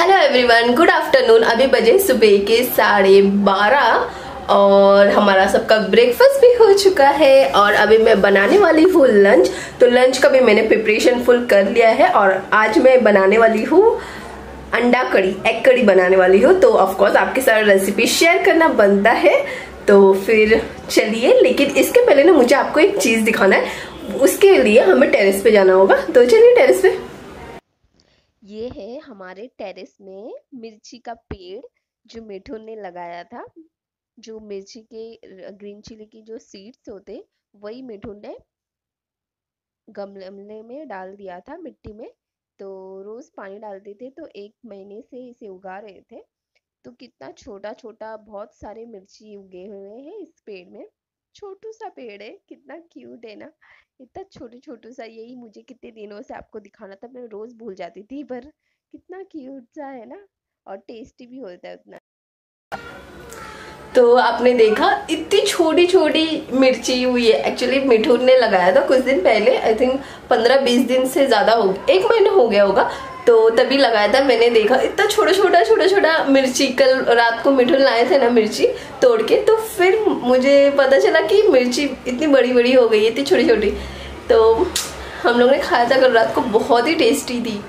Hello everyone good afternoon अभी बजे सुबह के साढ़े बारह और हमारा सबका ब्रेकफास्ट भी हो चुका है और अभी मैं बनाने वाली हूँ लंच तो लंच का भी मैंने प्रिपरेशन फुल कर लिया है और आज मैं बनाने वाली हूँ अंडा कड़ी एग कड़ी बनाने वाली हूँ। तो ऑफकोर्स आपके साथ रेसिपी शेयर करना बनता है। तो फिर चलिए, लेकिन इसके पहले ना मुझे आपको एक चीज़ दिखाना है। उसके लिए हमें टेरेस पे जाना होगा। तो चलिए टेरेस पे। ये है हमारे टेरेस में मिर्ची का पेड़ जो मिठुन ने लगाया था, जो मिर्ची के ग्रीन चिली की जो सीड्स होते, वही मिठुन ने गमले में डाल दिया था मिट्टी में। तो रोज पानी डालते थे तो एक महीने से इसे उगा रहे थे। तो कितना छोटा छोटा बहुत सारे मिर्ची उगे हुए हैं इस पेड़ में। छोटू सा पेड़ है, कितना क्यूट है ना। इतना छोटू छोटू सा यही मुझे कितने दिनों से आपको दिखाना था, मैं रोज भूल जाती थी, पर कितना क्यूट सा है ना, और टेस्टी भी होता है उतना। तो आपने देखा, इतनी छोटी छोटी मिर्ची हुई है। एक्चुअली मिठून ने लगाया था कुछ दिन पहले आई थिंक पंद्रह बीस दिन से ज़्यादा हो, एक महीना हो गया होगा। तो तभी लगाया था, मैंने देखा। इतना छोटा छोटा छोटा छोटा मिर्ची, कल रात को मिठुन लाए थे ना मिर्ची तोड़ के तो फिर मुझे पता चला कि मिर्ची इतनी बड़ी बड़ी हो गई, इतनी छोटी छोटी। तो हम लोग ने खाया था कल रात को, बहुत ही टेस्टी थी।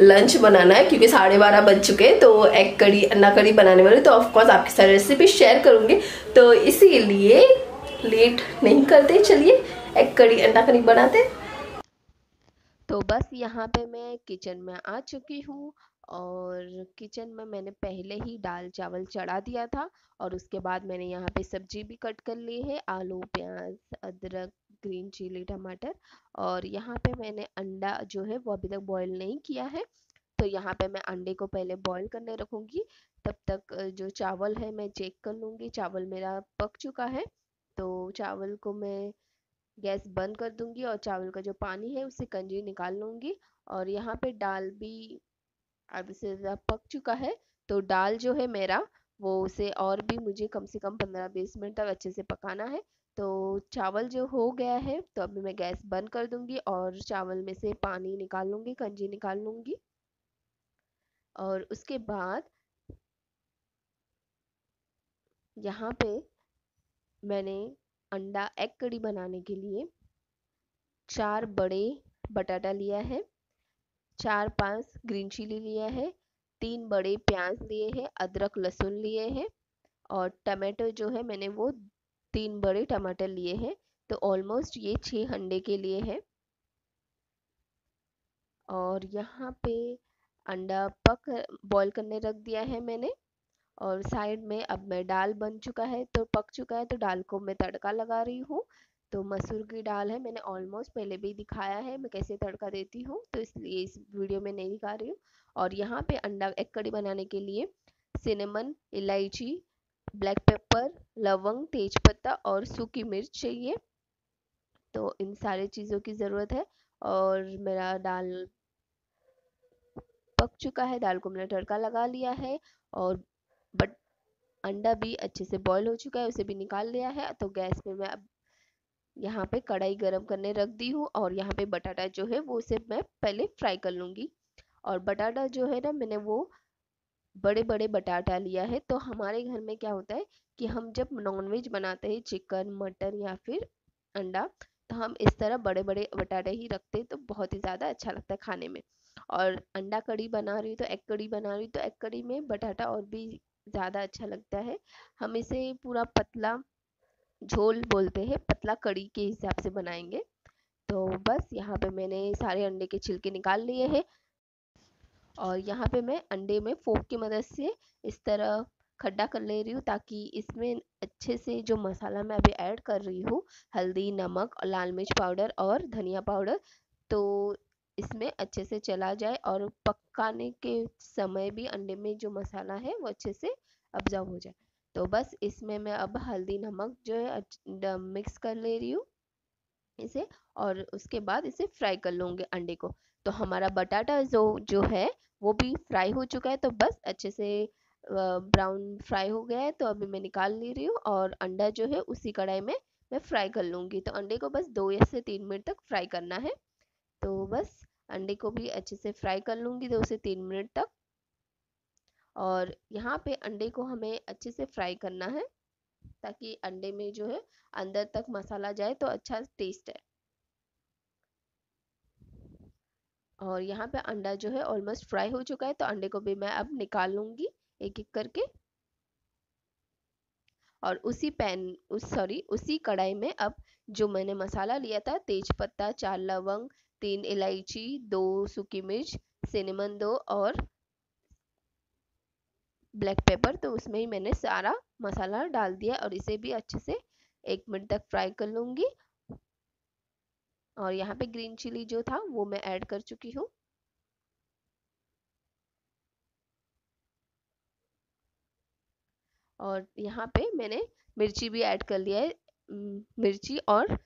लंच बनाना है, क्योंकि साढ़े बारह बज चुके हैं तो एग कड़ी अन्ना कड़ी बनाने वाले। तो ऑफकोर्स आपके साथ रेसिपी शेयर करूँगी। तो इसीलिए लेट नहीं करते, चलिए एग कड़ी अंडा कड़ी बनाते तो बस यहाँ पे मैं किचन में आ चुकी हूँ और किचन में मैंने पहले ही दाल चावल चढ़ा दिया था और उसके बाद मैंने यहाँ पे सब्ज़ी भी कट कर ली है, आलू, प्याज, अदरक, ग्रीन चिली, टमाटर और यहाँ पे मैंने अंडा जो है वो अभी तक बॉईल नहीं किया है। तो यहाँ पे मैं अंडे को पहले बॉईल करने रखूँगी, तब तक जो चावल है मैं चेक कर लूँगी, चावल मेरा पक चुका है। तो चावल को मैं गैस बंद कर दूँगी और चावल का जो पानी है उससे कंजी निकाल लूँगी। और यहाँ पे दाल भी आधे से पक चुका है तो दाल जो है मेरा, वो उसे और भी मुझे कम से कम पंद्रह बीस मिनट तक अच्छे से पकाना है। तो चावल जो हो गया है तो अभी मैं गैस बंद कर दूँगी और चावल में से पानी निकाल लूँगी कंजी निकाल लूँगी। और उसके बाद यहाँ पे मैंने अंडा एग कड़ी बनाने के लिए चार बड़े बटाटा लिया है, चार पाँच ग्रीन चिली लिया है, तीन बड़े प्याज लिए हैं, अदरक, लहसुन लिए हैं और टमाटो जो है मैंने वो तीन बड़े टमाटर लिए हैं तो ऑलमोस्ट ये छः अंडे के लिए है। और यहाँ पे अंडा पक बॉईल करने रख दिया है मैंने। और साइड में अब मैं दाल बन चुका है तो पक चुका है तो दाल को मैं तड़का लगा रही हूँ। तो मसूर की दाल है, मैंने ऑलमोस्ट पहले भी दिखाया है, मैं कैसे तड़का देती हूँ तो इसलिए इस वीडियो में नहीं दिखा रही हूँ। और यहाँ पे अंडा, एक कड़ी बनाने के लिए सिनेमन इलायची ब्लैक पेपर लवंग, तेजपत्ता और सूखी मिर्च चाहिए। तो इन सारे चीज़ों की ज़रूरत है और मेरा दाल पक चुका है, दाल को मैंने तड़का लगा लिया है और बट अंडा भी अच्छे से बॉईल हो चुका है, उसे भी निकाल लिया है तो गैस पे मैं अब यहाँ पे कढ़ाई गरम करने रख दी हूँ और यहाँ पे बटाटा जो है वो उसे मैं पहले फ्राई कर लूँगी। और बटाटा जो है ना, मैंने वो बड़े बड़े बटाटा लिया है तो हमारे घर में क्या होता है कि हम जब नॉनवेज बनाते हैं चिकन मटन या फिर अंडा तो हम इस तरह बड़े बड़े बटाटे ही रखते हैं तो बहुत ही ज़्यादा अच्छा लगता है खाने में। और अंडा कड़ी बना रही हूँ तो एग कड़ी बना रही हूँ तो एग कड़ी में बटाटा और भी ज़्यादा अच्छा लगता है। हम इसे पूरा पतला झोल बोलते हैं, पतला कड़ी के हिसाब से बनाएँगे। तो बस यहाँ पे मैंने सारे अंडे के छिलके निकाल लिए हैं। और यहाँ पे मैं अंडे में फोक की मदद से इस तरह खड्डा कर ले रही हूँ, ताकि इसमें अच्छे से जो मसाला मैं अभी ऐड कर रही हूँ, हल्दी, नमक, लाल मिर्च पाउडर और धनिया पाउडर तो इसमें अच्छे से चला जाए और पकाने के समय भी अंडे में जो मसाला है वो अच्छे से ऑब्ज़र्व हो जाए। तो बस इसमें मैं अब हल्दी नमक जो है मिक्स कर ले रही हूँ इसे और उसके बाद इसे फ्राई कर लूँगी अंडे को। तो हमारा बटाटा जो जो है वो भी फ्राई हो चुका है तो बस अच्छे से ब्राउन फ्राई हो गया है तो अभी मैं निकाल ले रही हूँ और अंडा जो है उसी कढ़ाई में मैं फ्राई कर लूँगी। तो अंडे को बस दो या से तीन मिनट तक फ्राई करना है। तो बस अंडे को भी अच्छे से फ्राई कर लूँगी दो से तीन मिनट तक। और यहाँ पे अंडे को हमें अच्छे से फ्राई करना है, ताकि अंडे में जो है अंदर तक मसाला जाए तो अच्छा टेस्ट है। और यहाँ पे अंडा जो है ऑलमोस्ट फ्राई हो चुका है तो अंडे को भी मैं अब निकाल लूँगी एक एक करके। और उसी पैन, उस सॉरी उसी कढ़ाई में अब जो मैंने मसाला लिया था तेज पत्ता चार लवंग तीन इलायची, दो सूखी मिर्च सिनेमन दो और ब्लैक पेपर तो उसमें ही मैंने सारा मसाला डाल दिया और इसे भी अच्छे से एक मिनट तक फ्राई कर लूँगी। और यहाँ पे ग्रीन चिली जो था, वो मैं ऐड कर चुकी हूँ। और यहाँ पे मैंने मिर्ची भी ऐड कर लिया है मिर्ची और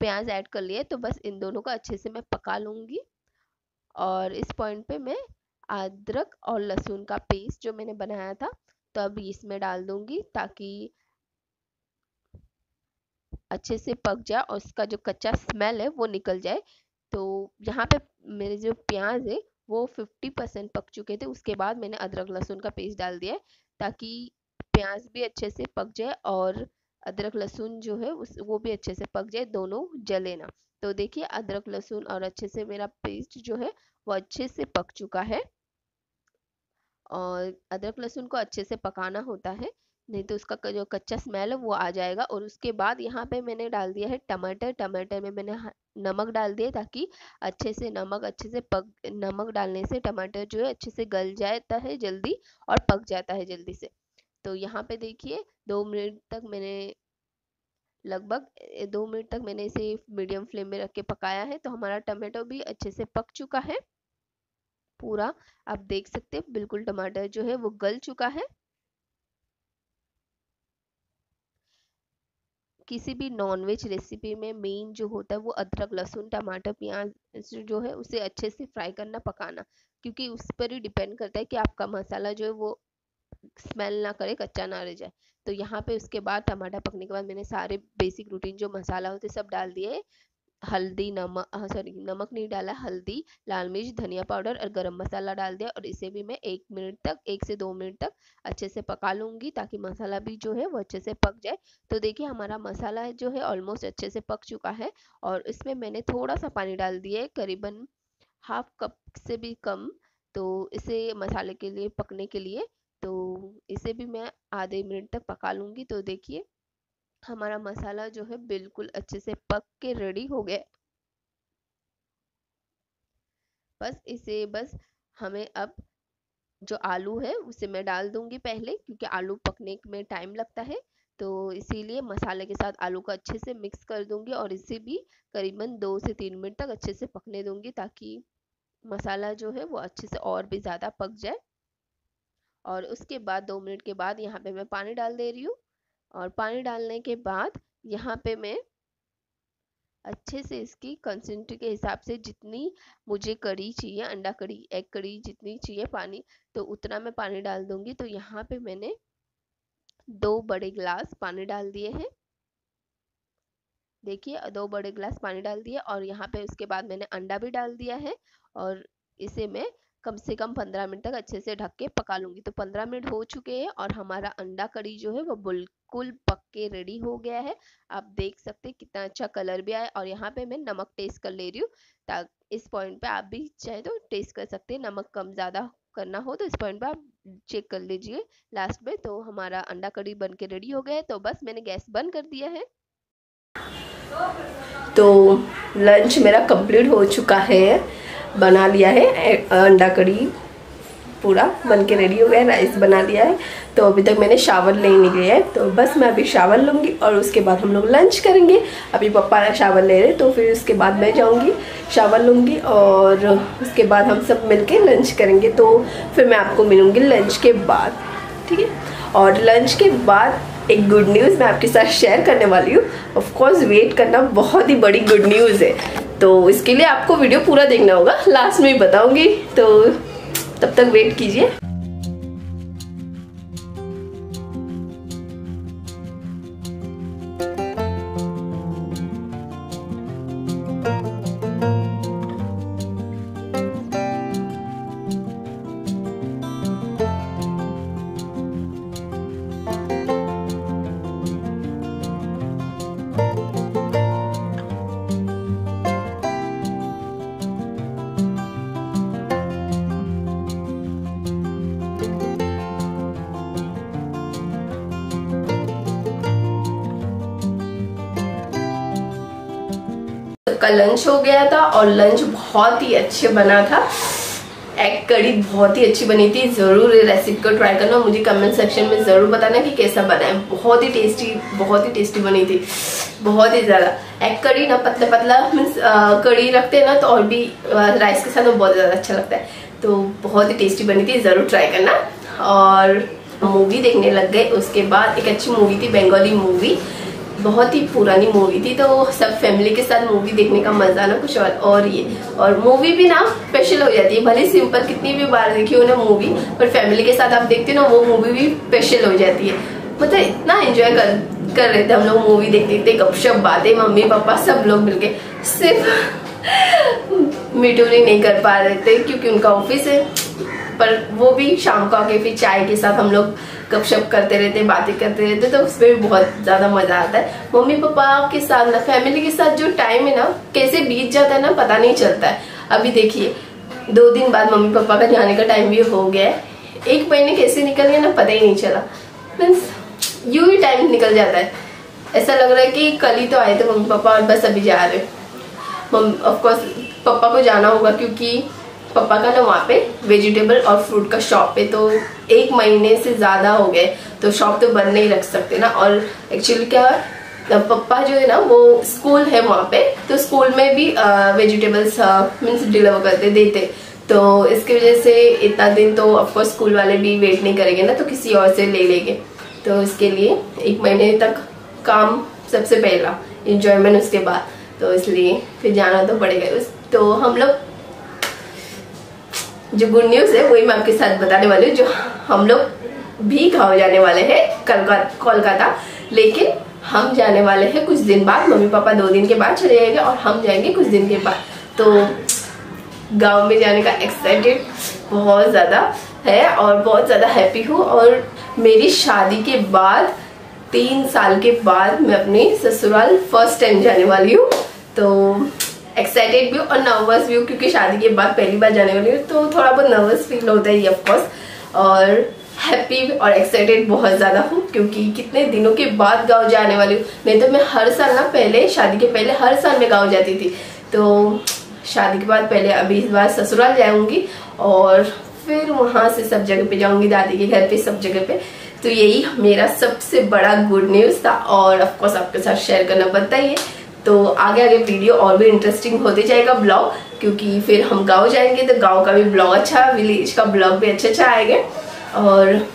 प्याज ऐड कर लिया है तो बस इन दोनों को अच्छे से मैं पका लूँगी। और इस पॉइंट पे मैं अदरक और लहसुन का पेस्ट जो मैंने बनाया था तो अब इसमें डाल दूँगी ताकि अच्छे से पक जाए और उसका जो कच्चा स्मेल है वो निकल जाए। तो यहाँ पे मेरे जो प्याज है, वो 50 परसेंट पक चुके थे। उसके बाद मैंने अदरक, लहसुन का पेस्ट डाल दिया है ताकि प्याज भी अच्छे से पक जाए और अदरक, लहसुन जो है, उस, वो भी अच्छे से पक जाए, दोनों जले ना। तो देखिए, अदरक, लहसुन और अच्छे से मेरा पेस्ट जो है, वो अच्छे से पक चुका है। और अदरक, लहसुन को अच्छे से पकाना होता है, नहीं तो उसका जो कच्चा स्मेल है, वो आ जाएगा। और उसके बाद यहाँ पे मैंने डाल दिया है टमाटर। टमाटर में मैंने नमक डाल दिया ताकि अच्छे से नमक, अच्छे से पक, नमक डालने से टमाटर जो है, अच्छे से गल जाता है जल्दी और पक जाता है जल्दी से। तो यहाँ पे देखिए, दो मिनट तक मैंने लगभग दो मिनट तक मैंने इसे मीडियम फ्लेम में रख के पकाया है तो हमारा टमाटो भी अच्छे से पक चुका है। पूरा, आप देख सकते हैं, बिल्कुल टमाटर जो है वो गल चुका है। किसी भी नॉनवेज रेसिपी में मेन जो होता है वो अदरक, लहसुन, टमाटर, प्याज जो है उसे अच्छे से फ्राई करना, पकाना, क्योंकि उस पर ही डिपेंड करता है कि आपका मसाला जो है वो स्मेल ना करे, कच्चा ना रह जाए। तो यहाँ पे उसके बाद टमाटर पकने के बाद मैंने सारे बेसिक रूटीन जो मसाला होते सब डाल दिए। हल्दी, नमक सॉरी नमक नहीं डाला, हल्दी, लाल मिर्च, धनिया पाउडर और गरम मसाला डाल दिया। और इसे भी मैं एक मिनट तक, एक से दो मिनट तक अच्छे से पका लूँगी ताकि मसाला भी जो है, वो अच्छे से पक जाए। तो देखिए, हमारा मसाला जो है ऑलमोस्ट अच्छे से पक चुका है। और इसमें मैंने थोड़ा सा पानी डाल दिया है, करीबन हाफ़ कप से भी कम। तो इसे मसाले के लिए, पकने के लिए तो इसे भी मैं आधे मिनट तक पका लूँगी। तो देखिए, हमारा मसाला जो है बिल्कुल अच्छे से पक के रेडी हो गया। बस इसे, बस हमें अब जो आलू है, उसे मैं डाल दूँगी पहले, क्योंकि आलू पकने में टाइम लगता है। तो इसीलिए मसाले के साथ आलू को अच्छे से मिक्स कर दूँगी और इसे भी करीबन दो से तीन मिनट तक अच्छे से पकने दूँगी, ताकि मसाला जो है वो अच्छे से और भी ज़्यादा पक जाए। और उसके बाद दो मिनट के बाद यहाँ पे मैं पानी डाल दे रही हूँ। और पानी डालने के बाद यहाँ पे मैं अच्छे से इसकी कंसेंट्री के हिसाब से जितनी मुझे कड़ी चाहिए, अंडा कड़ी एग कड़ी जितनी चाहिए पानी तो उतना मैं पानी डाल दूँगी। तो यहाँ पे मैंने दो बड़े गिलास पानी डाल दिए हैं। देखिए, दो बड़े गिलास पानी डाल दिए और यहाँ पे उसके बाद मैंने अंडा भी डाल दिया है और इसे मैं कम से कम पंद्रह मिनट तक अच्छे से ढक के पका लूँगी। तो पंद्रह मिनट हो चुके हैं और हमारा अंडा कड़ी जो है वो बिल्कुल पक के रेडी हो गया है। आप देख सकते हैं कितना अच्छा कलर भी आया और यहाँ पे मैं नमक टेस्ट कर ले रही हूँ। ताकि इस पॉइंट पे आप भी चाहे तो टेस्ट कर सकते हैं। नमक कम ज़्यादा करना हो तो इस पॉइंट पे आप चेक कर लीजिए लास्ट में। तो हमारा अंडा कड़ी बन के रेडी हो गया है। तो बस मैंने गैस बंद कर दिया है। तो लंच मेरा कंप्लीट हो चुका है। बना लिया है, अंडा कड़ी पूरा, बन के रेडी हो गया राइस बना लिया है। तो अभी तक मैंने शावर ले निकले है तो बस मैं अभी शावर लूँगी और उसके बाद हम लोग लंच करेंगे। अभी पप्पा शावर ले रहे तो फिर उसके बाद मैं जाऊँगी शावर लूँगी और उसके बाद हम सब मिलके लंच करेंगे। तो फिर मैं आपको मिलूँगी लंच के बाद, ठीक है? और लंच के बाद एक गुड न्यूज़ मैं आपके साथ शेयर करने वाली हूँ। ऑफकोर्स वेट करना बहुत ही बड़ी गुड न्यूज़ है। तो इसके लिए आपको वीडियो पूरा देखना होगा। लास्ट में बताऊँगी। तो तब तक वेट कीजिए। सबका लंच हो गया था और लंच बहुत ही अच्छे बना था। एग कड़ी बहुत ही अच्छी बनी थी। ज़रूर ये रेसिपी को ट्राई करना मुझे कमेंट सेक्शन में ज़रूर बताना कि कैसा बना है। बहुत ही टेस्टी बहुत ही टेस्टी बनी थी। बहुत ही ज़्यादा। एग कड़ी ना पतला पतला मीन्स कड़ी रखते हैं ना तो और भी राइस के साथ बहुत ज़्यादा अच्छा लगता है। तो बहुत ही टेस्टी बनी थी। ज़रूर ट्राई करना। और मूवी देखने लग गए। उसके बाद एक अच्छी मूवी थी बंगाली मूवी बहुत ही पुरानी मूवी थी तो सब फैमिली के साथ मूवी देखने का मज़ा ना कुछ और और ये, और मूवी भी ना स्पेशल हो जाती है। भले सिंपल कितनी भी बार देखी हो ना मूवी पर फैमिली के साथ आप देखते हो ना, वो मूवी भी स्पेशल हो जाती है। मतलब इतना एंजॉय कर कर रहे थे हम लोग मूवी देखते थे गपशप बातें, मम्मी, पापा, सब लोग मिलके। सिर्फ़ मीटूरी नहीं कर पा रहे थे, क्योंकि उनका ऑफ़िस है। पर वो भी शाम को आके फिर चाय के साथ हम लोग गपशप करते रहते, बातें करते रहते तो उसमें भी बहुत ज़्यादा मज़ा आता है। मम्मी पापा के साथ ना फैमिली के साथ जो टाइम है ना, कैसे बीत जाता है ना, पता नहीं चलता है। अभी देखिए, दो दिन बाद मम्मी पापा का जाने का टाइम भी हो गया है। एक महीने कैसे निकल गया ना, पता ही नहीं चला। मीन्स यू ही टाइम निकल जाता है। ऐसा लग रहा है कि कल ही तो आए थे मम्मी पापा और बस अभी जा रहे मम्मी ऑफकोर्स पापा को जाना होगा क्योंकि पापा का ना वहाँ पे वेजिटेबल और फ्रूट का शॉप पे तो एक महीने से ज़्यादा हो गए तो शॉप तो बंद नहीं रख सकते ना। और एक्चुअली क्या पप्पा जो है ना, वो स्कूल है वहाँ पे तो स्कूल में भी वेजिटेबल्स मीन्स डिलीवर करते, देते। तो इसकी वजह से इतना दिन तो ऑफकोर्स स्कूल वाले भी वेट नहीं करेंगे ना तो किसी और से ले लेंगे। तो इसके लिए एक महीने तक काम सबसे पहला इंजॉयमेंट उसके बाद। तो इसलिए फिर जाना तो पड़ेगा उस तो हम लोग जो गुड न्यूज़ है, वही मैं आपके साथ बताने वाली हूँ, जो हम लोग भी गाँव जाने वाले हैं कोलकाता। लेकिन हम जाने वाले हैं कुछ दिन बाद मम्मी पापा दो दिन के बाद चले जाएँगे और हम जाएँगे कुछ दिन के बाद। तो गाँव में जाने का एक्साइटेड बहुत ज़्यादा है और बहुत ज़्यादा हैप्पी हूँ और मेरी शादी के बाद, तीन साल के बाद मैं अपनी ससुराल फ़र्स्ट टाइम जाने वाली हूँ। तो एक्साइटेड भी और नर्वस भी हूँ, क्योंकि शादी के बाद पहली बार जाने वाली हूँ तो थोड़ा बहुत नर्वस फील होता है ये ऑफकोर्स और हैप्पी और एक्साइटेड बहुत ज़्यादा हूँ, क्योंकि कितने दिनों के बाद गाँव जाने वाली हूँ। नहीं तो मैं हर साल ना, पहले, शादी के पहले हर साल मैं गाँव जाती थी। तो शादी के बाद पहले अभी इस बार ससुराल जाऊँगी और फिर वहाँ से सब जगह पे जाऊँगी, दादी के घर पे सब जगह पे। तो यही मेरा सबसे बड़ा गुड न्यूज़ था और ऑफकोर्स आपके साथ शेयर करना बनता ही है। तो आगे आगे वीडियो और भी इंटरेस्टिंग होते जाएगा ब्लॉग क्योंकि फिर हम गाँव जाएँगे तो गाँव का भी ब्लॉग अच्छा विलेज का ब्लॉग भी अच्छा अच्छा आएगा। और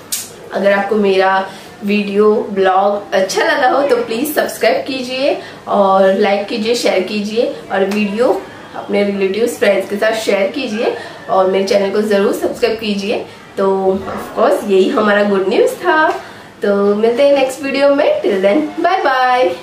अगर आपको मेरा वीडियो ब्लॉग अच्छा लगा हो तो प्लीज़ सब्सक्राइब कीजिए और लाइक कीजिए शेयर कीजिए और वीडियो अपने रिलेटिव फ्रेंड्स के साथ शेयर कीजिए और मेरे चैनल को ज़रूर सब्सक्राइब कीजिए। तो ऑफकोर्स यही हमारा गुड न्यूज़ था। तो मिलते हैं नेक्स्ट वीडियो में। Till then bye bye